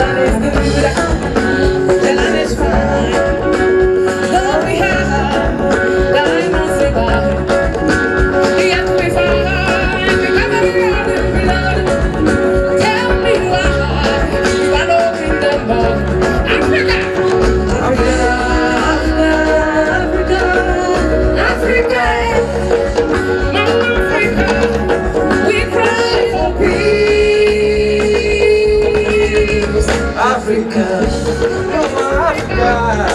Amen. 감사합니다.